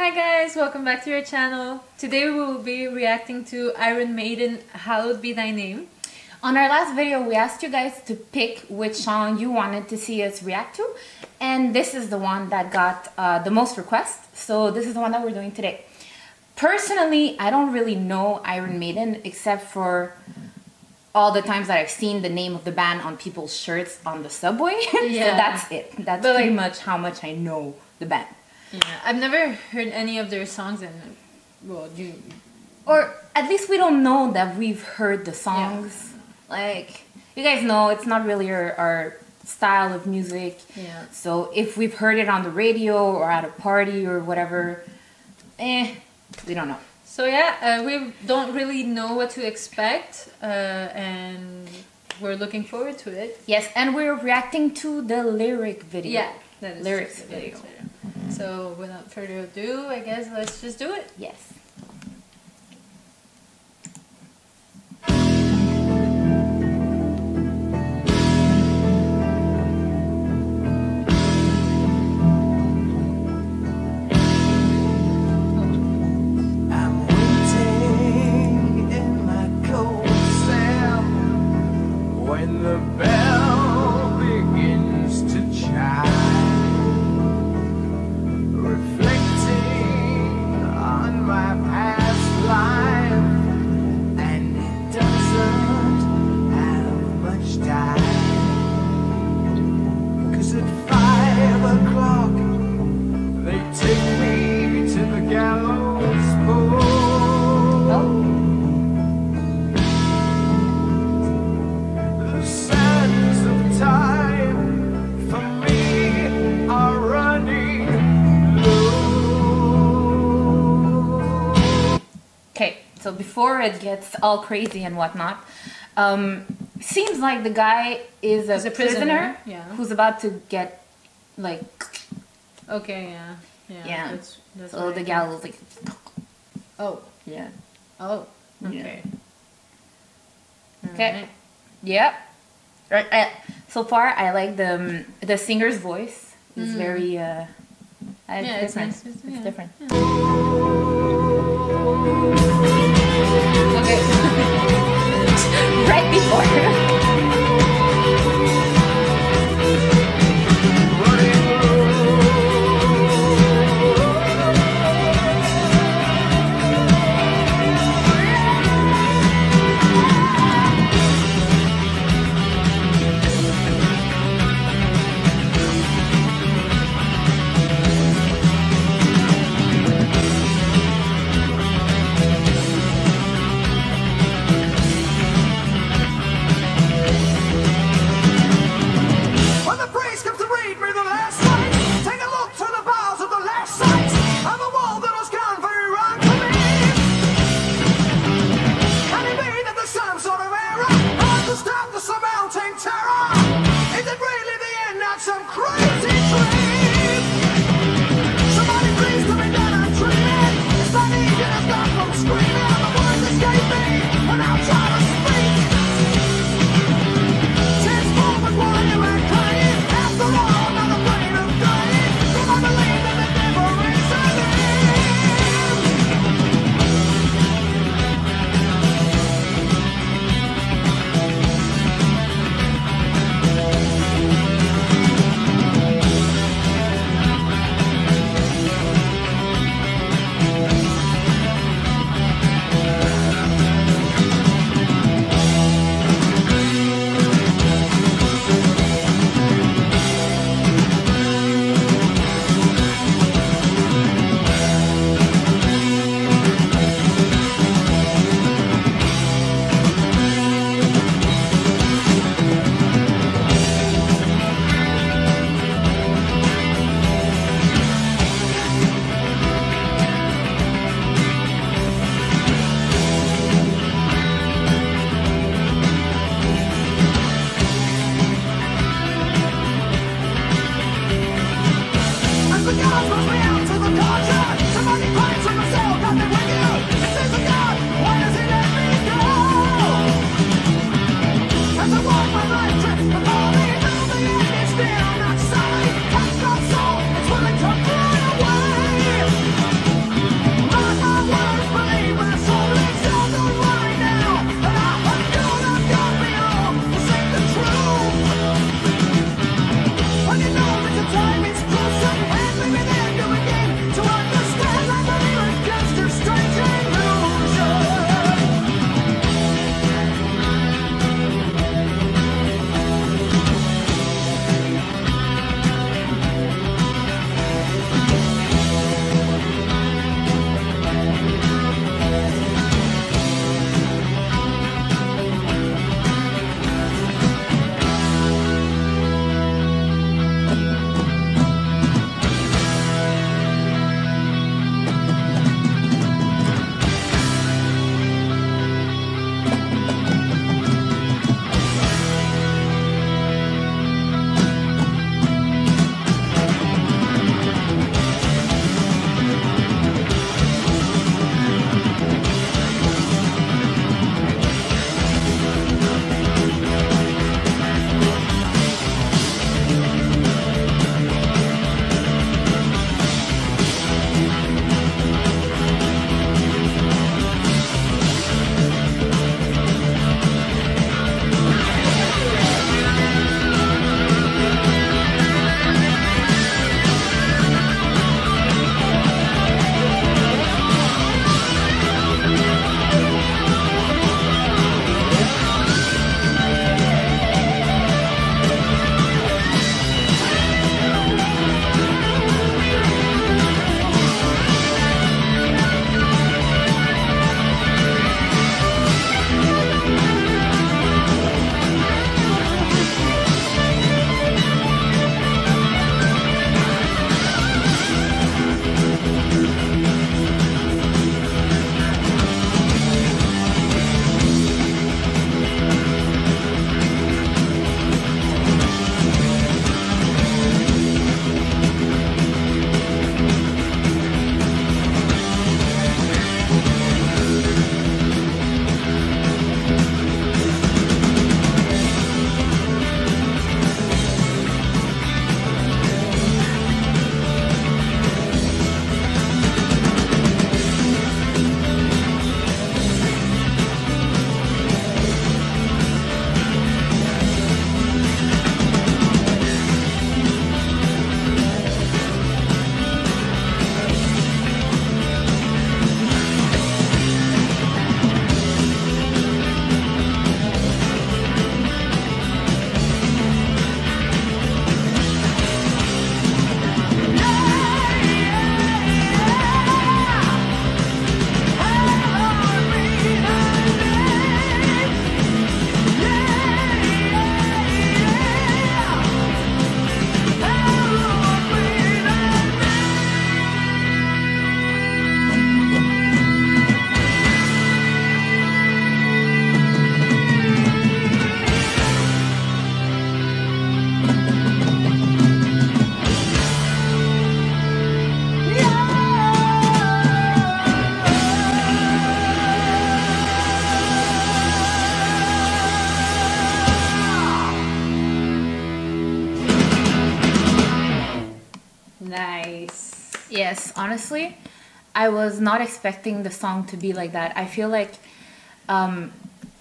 Hi guys, welcome back to your channel. Today we will be reacting to Iron Maiden, Hallowed Be Thy Name. On our last video, we asked you guys to pick which song you wanted to see us react to, and this is the one that got uh, the most requests, so this is the one that we're doing today. Personally, I don't really know Iron Maiden except for all the times that I've seen the name of the band on people's shirts on the subway. Yeah. so that's it. That's But, pretty like- much how much I know the band. Yeah, I've never heard any of their songs and well, you Or at least we don't know that we've heard the songs. Like, you guys know it's not really our, our style of music. Yeah. So if we've heard it on the radio or at a party or whatever, eh, we don't know. So yeah, uh, we don't really know what to expect, uh, and we're looking forward to it. Yes, and we're reacting to the lyric video. Yeah, Lyrics the video. So without further ado, I guess let's just do it. Yes. Okay, so before it gets all crazy and whatnot, um, seems like the guy is a, a prisoner, prisoner, yeah. who's about to get like Okay, yeah, yeah. Yeah. That's, that's so the I gallows like. Oh, yeah oh, Yeah. okay. Okay. Alright. Yep. Right. I, so far, I like the um, the singer's voice. is very. Uh, it's Yeah, it's different. nice. It's- It's yeah. different. Okay. Right before. Yes, honestly, I was not expecting the song to be like that. I feel like um,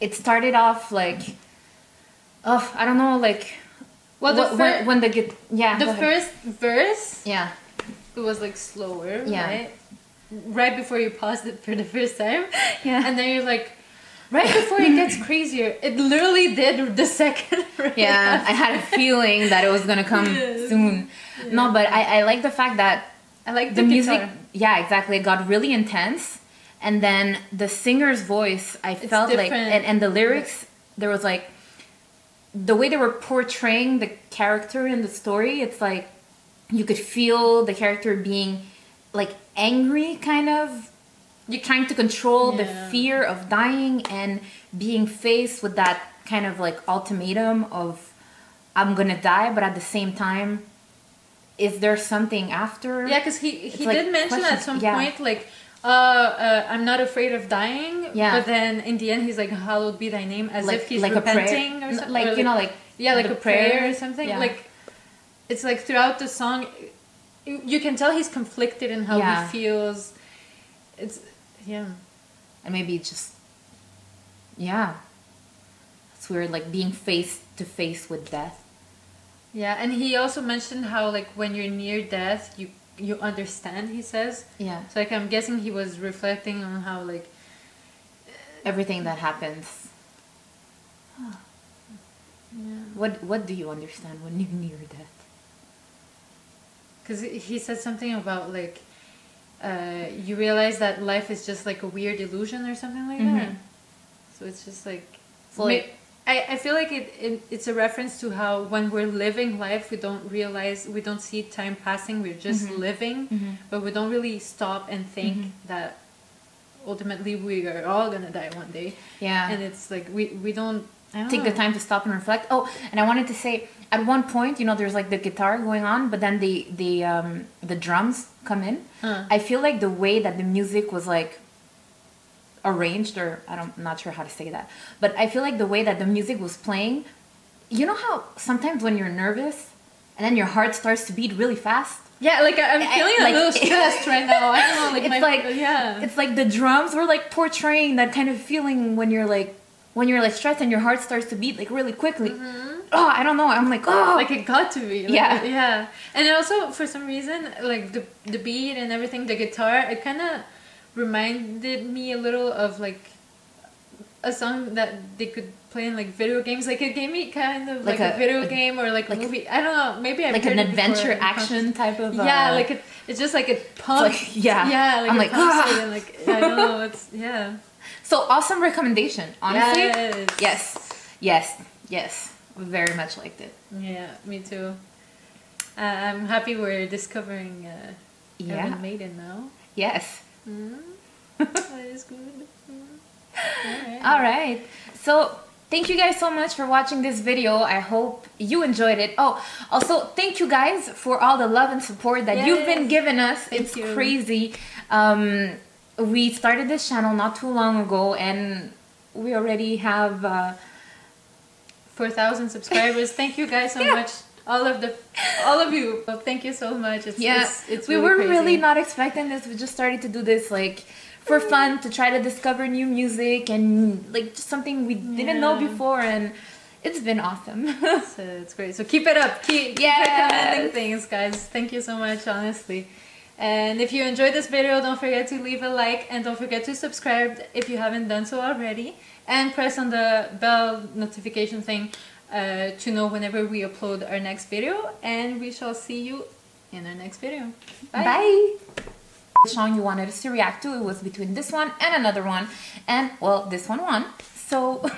it started off like, oh, I don't know, like Well, the, wh- fir- when, the git- yeah the first verse, yeah it was like slower, Yeah. right? Right before you paused it for the first time. Yeah. And then you're like, right before it gets crazier, it literally did the second. Right yeah after. I had a feeling that it was gonna come Yes. soon. No, but I, I like the fact that I like the the, music yeah exactly it got really intense and then the singer's voice i felt like and, and the lyrics there was like the way they were portraying the character in the story it's like you could feel the character being like angry kind of you're trying to control the fear of dying and being faced with that kind of like ultimatum of i'm gonna die but at the same time is there something after Yeah, because he he like did mention at some yeah. point like, uh, uh, I'm not afraid of dying. Yeah. But then in the end, he's like, "Hallowed be thy name," as like if he's like a repenting or something. like or you know like yeah, like a prayer, prayer. or something. Yeah. Like it's like throughout the song, you you can tell he's conflicted in how Yeah. he feels. It's yeah. and maybe just yeah it's weird like being face to face with death Yeah, and he also mentioned how like when you're near death, you you understand. He says. yeah So like I'm guessing he was reflecting on how like everything that happens yeah. what what do you understand when you're near death Because he said something about like uh, you realize that life is just like a weird illusion or something like that. Mhm. So it's just like, ma- like- I, I feel like it, it it's a reference to how when we're living life we don't realize we don't see time passing we're just Mhm. living Mhm. but we don't really stop and think Mhm. that ultimately we are all gonna die one day yeah and it's like we we don't I don't take the time to stop and reflect. Oh and i wanted to say at one point you know there's like the guitar going on but then the the um the drums come in. Uh. i feel like the way that the music was like arranged or i don't I'm not sure how to say that but i feel like the way that the music was playing you know how sometimes when you're nervous and then your heart starts to beat really fast? Yeah like I- I'm I- feeling like- a little stressed right now. I don't know like it's my like yeah. it's like the drums were like portraying that kind of feeling when you're like when you're like stressed and your heart starts to beat like really quickly oh i don't know i'm like oh. Like it got to be like, Yeah. yeah. And also for some reason like the the beat and everything the guitar it kind of reminded me a little of like a song that they could play in like video games. Like it gave me kind of like, Like a, a- video a- game or like, like a movie. I don't know maybe i like an adventure action type of yeah uh, like it, it's just like it pumps like- yeah. yeah like I'm like, "Ah." and like i don't know it's yeah so awesome recommendation honestly Yes. yes yes yes very much liked it yeah me too uh, i'm happy we're discovering uh Yeah. Iron Maiden now yes Mm. that is good. Mm. Alright. all right so thank you guys so much for watching this video i hope you enjoyed it oh also thank you guys for all the love and support that you've been giving us Thank it's you. crazy um we started this channel not too long ago and we already have uh, 4,000 subscribers. Thank you guys so Yeah. much. All of the, all of you. Well, thank you so much. It's, yeah it's, it's we were crazy. really not expecting this we just started to do this like for fun to try to discover new music and like just something we didn't know before and it's been awesome It's, uh, it's great. So keep it up. Keep, keep Yes. recommending things, guys. Thank you so much, honestly. And if you enjoyed this video, don't forget to leave a like and don't forget to subscribe if you haven't done so already. And press on the bell notification thing uh, to know whenever we upload our next video. And we shall see you in our next video. bye Bye. the song you wanted us to react to it was between this one and another one and well this one won so